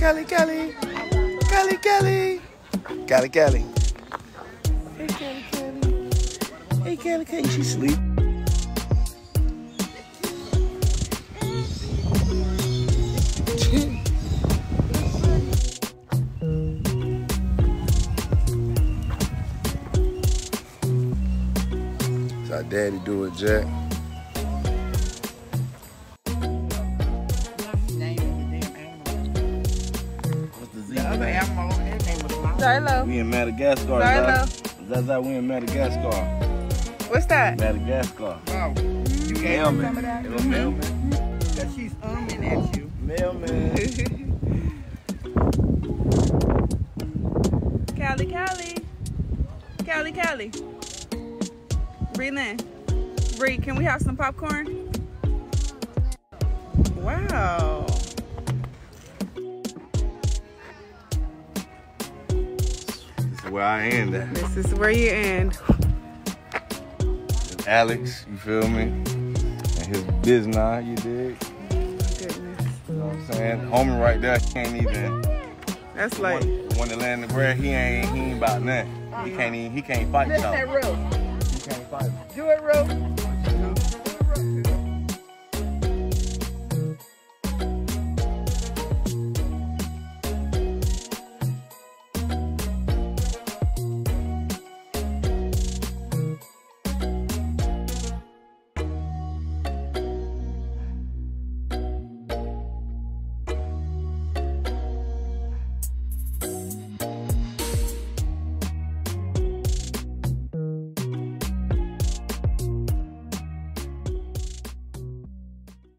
Kelly, Kelly, Kelly, Kelly, Kelly, Kelly. Hey, Kelly, Kelly. Hey, Kelly, Kelly. She sleep. How daddy do it, Jack. Xylo. We in Madagascar. Xylo. Zaza. We in Madagascar. What's that? Madagascar. Oh, you Mailman. that? Little mailman. Mm-hmm. Cause she's umming at you. Mailman. Callie, Callie. Callie, Callie. Breathe in. Breathe. Can we have some popcorn? Where I end at. This is where you end. And Alex, you feel me? And his business, you dig? Goodness. You know what I'm saying? Homie right there can't even. That's like, when the one that land the bread, he ain't he ain't about nothing. He uh-huh. can't even he can't fight Listen, y'all. Ruth. He can't fight. Do it, Ruth.